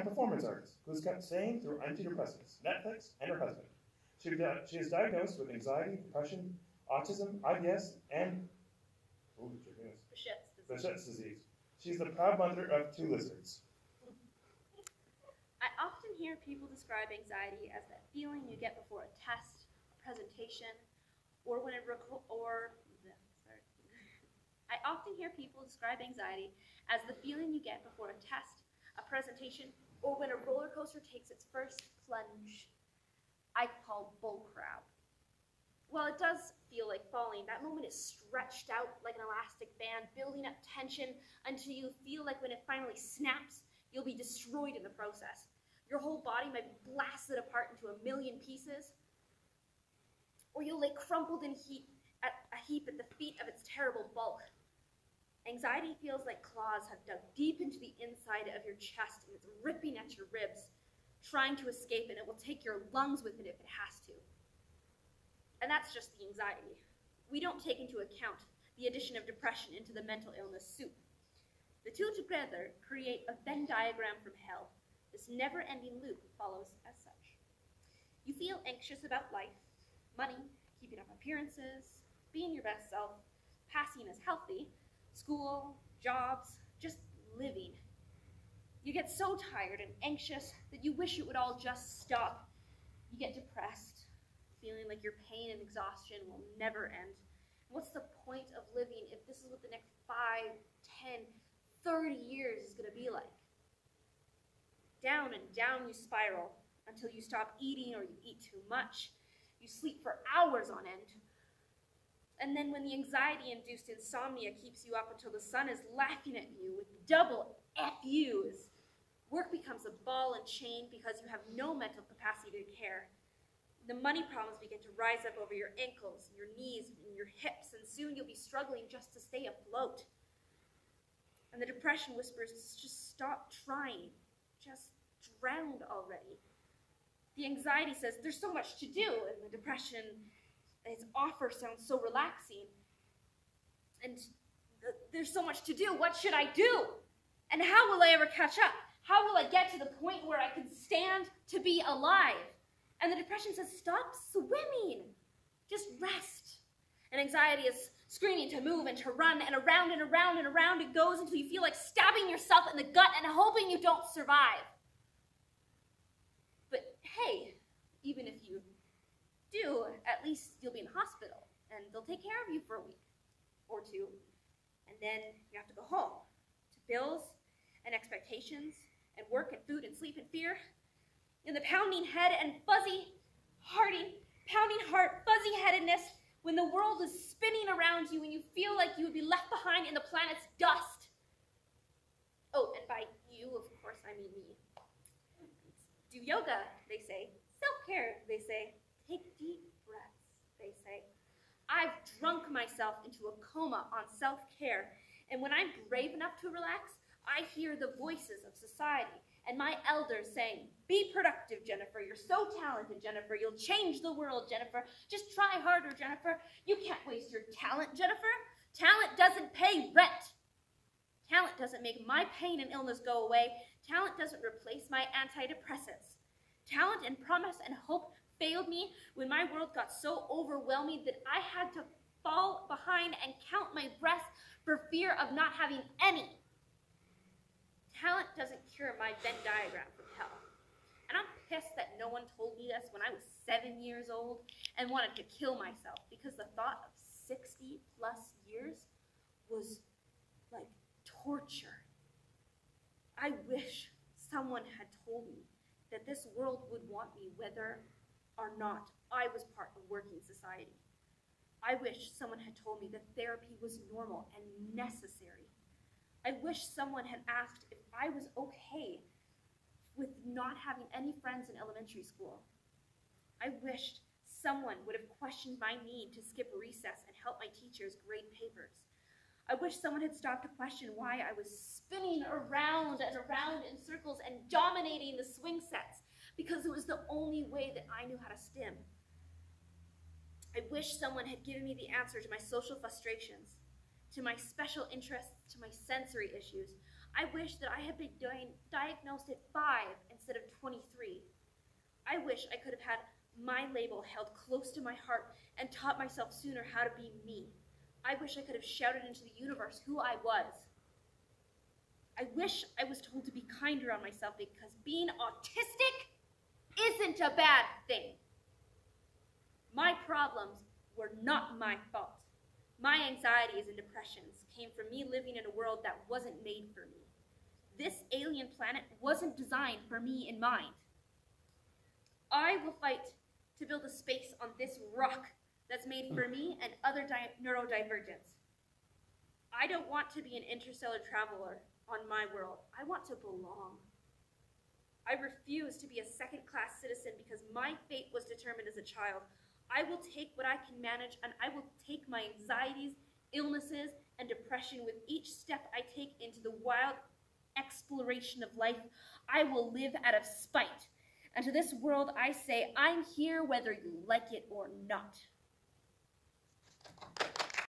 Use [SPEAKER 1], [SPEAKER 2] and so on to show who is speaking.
[SPEAKER 1] and performance artist who's kept staying through antidepressants, Netflix, and her husband. She, she is diagnosed with anxiety, depression, autism, IBS, and ooh, Behçet's disease. She's the proud mother of two lizards.
[SPEAKER 2] I often hear people describe anxiety as that feeling you get before a test, a presentation, or when it reco- or sorry. I often hear people describe anxiety as the feeling you get before a test, a presentation, or when a roller coaster takes its first plunge. I call bullcrap. While it does feel like falling, that moment is stretched out like an elastic band, building up tension until you feel like when it finally snaps, you'll be destroyed in the process. Your whole body might be blasted apart into a million pieces, or you'll lay crumpled in heap at a heap at the feet of its terrible bulk. Anxiety feels like claws have dug deep into the inside of your chest and it's ripping at your ribs, trying to escape, and it will take your lungs with it if it has to. And that's just the anxiety. We don't take into account the addition of depression into the mental illness soup. The two together create a Venn diagram from hell. This never ending loop follows as such. You feel anxious about life, money, keeping up appearances, being your best self, passing as healthy, school, jobs, just living. You get so tired and anxious that you wish it would all just stop. You get depressed, feeling like your pain and exhaustion will never end. What's the point of living if this is what the next 5, 10, 30 years is going to be like? Down and down you spiral until you stop eating or you eat too much. You sleep for hours on end and then when the anxiety-induced insomnia keeps you up until the sun is laughing at you with double FUs, work becomes a ball and chain because you have no mental capacity to care. The money problems begin to rise up over your ankles, your knees, and your hips, and soon you'll be struggling just to stay afloat. And the depression whispers, just stop trying. Just drowned already. The anxiety says, there's so much to do, and the depression his offer sounds so relaxing. And th there's so much to do. What should I do? And how will I ever catch up? How will I get to the point where I can stand to be alive? And the depression says, stop swimming. Just rest. And anxiety is screaming to move and to run, and around and around and around it goes until you feel like stabbing yourself in the gut and hoping you don't survive. But hey, even if you do, at least you'll be in hospital and they'll take care of you for a week or two. And then you have to go home to bills and expectations and work and food and sleep and fear. And the pounding head and fuzzy, hearty, pounding heart, fuzzy headedness when the world is spinning around you and you feel like you would be left behind in the planet's dust. Oh, and by you, of course, I mean me. Do yoga, they say. Self care, they say. Take deep breaths, they say. I've drunk myself into a coma on self care, and when I'm brave enough to relax, I hear the voices of society and my elders saying, Be productive, Jennifer. You're so talented, Jennifer. You'll change the world, Jennifer. Just try harder, Jennifer. You can't waste your talent, Jennifer. Talent doesn't pay rent. Talent doesn't make my pain and illness go away. Talent doesn't replace my antidepressants. Talent and promise and hope failed me, when my world got so overwhelming that I had to fall behind and count my breaths for fear of not having any. Talent doesn't cure my Venn diagram from hell. And I'm pissed that no one told me this when I was seven years old and wanted to kill myself because the thought of 60 plus years was like torture. I wish someone had told me that this world would want me whether are not. I was part of working society. I wish someone had told me that therapy was normal and necessary. I wish someone had asked if I was okay with not having any friends in elementary school. I wished someone would have questioned my need to skip recess and help my teachers grade papers. I wish someone had stopped to question why I was spinning around and around in circles and dominating the swing sets because it was the only way that I knew how to stim. I wish someone had given me the answer to my social frustrations, to my special interests, to my sensory issues. I wish that I had been diagnosed at 5 instead of 23. I wish I could have had my label held close to my heart and taught myself sooner how to be me. I wish I could have shouted into the universe who I was. I wish I was told to be kinder on myself because being autistic isn't a bad thing. My problems were not my fault. My anxieties and depressions came from me living in a world that wasn't made for me. This alien planet wasn't designed for me in mind. I will fight to build a space on this rock that's made for me and other neurodivergents. I don't want to be an interstellar traveler on my world. I want to belong. I refuse to be a second class citizen because my fate was determined as a child. I will take what I can manage and I will take my anxieties, illnesses, and depression with each step I take into the wild exploration of life. I will live out of spite. And to this world I say, I'm here whether you like it or not.